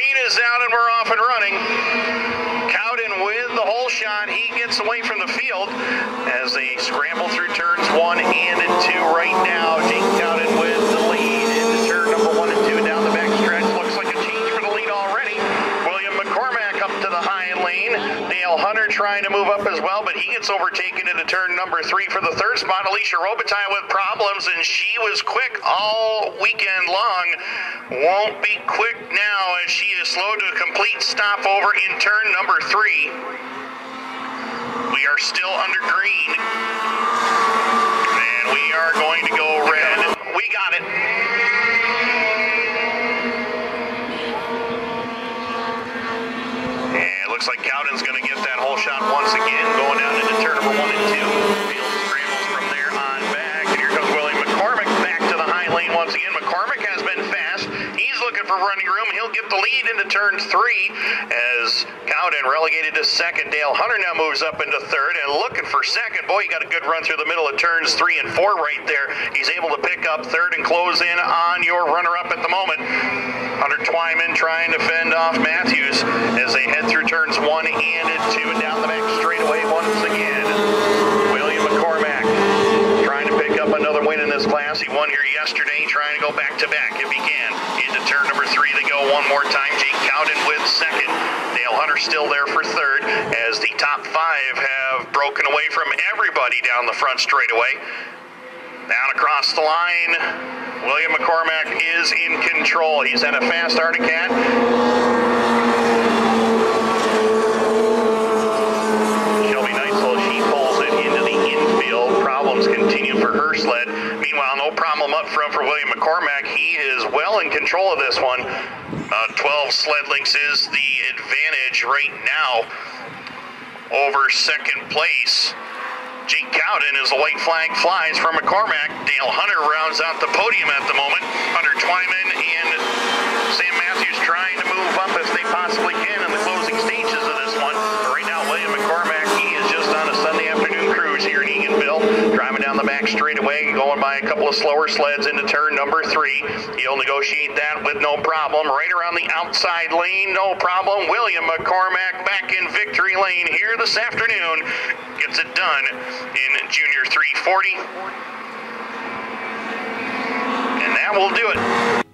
Green is out and we're off and running. Cowden with the hole shot. He gets away from the field as they scramble through turns one and two right now. Jake Cowden with the lead into turn number one and two down the back stretch. Looks like a change for the lead already. William McCormack up to the high lane. Dale Hunter trying to move up as well, but he gets overtaken into turn number three for the third spot. Alicia Robitaille with problems, and she was quick all weekend long. Won't be quick now as she is slow to a complete stopover in turn number three. We are still under green. And we are going to go looks like Cowden's going to get that hole shot once again, going down into turn number one and two. Field scrambles from there on back. And here comes William McCormack back to the high lane once again. McCormack has been fast. He's looking for running room. He'll get the lead into turn three as Cowden relegated to second. Dale Hunter now moves up into third and looking for second. Boy, he got a good run through the middle of turns three and four right there. He's able to pick up third and close in on your runner-up at the moment. Hunter Twyman trying to fend off As they head through turns one and two and down the back straightaway once again. William McCormack trying to pick up another win in this class. He won here yesterday, trying to go back to back he can. Into turn number three, they go one more time. Jake Cowden with second. Dale Hunter still there for third as the top five have broken away from everybody down the front straightaway. Down across the line, William McCormack is in control. He's at a fast Arctic Cat. Shelby Neitzel, she pulls it into the infield. Problems continue for her sled. Meanwhile, no problem up front for William McCormack. He is well in control of this one. Uh, 12 sled links is the advantage right now over second place. Jake Cowden as the white flag flies from McCormack. Dale Hunter rounds out the podium at the moment. Hunter Twyman and Sam Matthews trying to move up if they possibly can in the closing stages of this one. Right now, William McCormack, he is just on a Sunday afternoon cruise here in Eganville, driving down the back straightaway going by a couple of slower sleds into turn number three. He'll negotiate that with no problem. Right around the outside lane, no problem. William McCormack back in victory lane here this afternoon. Gets it done in Junior 340. And that will do it.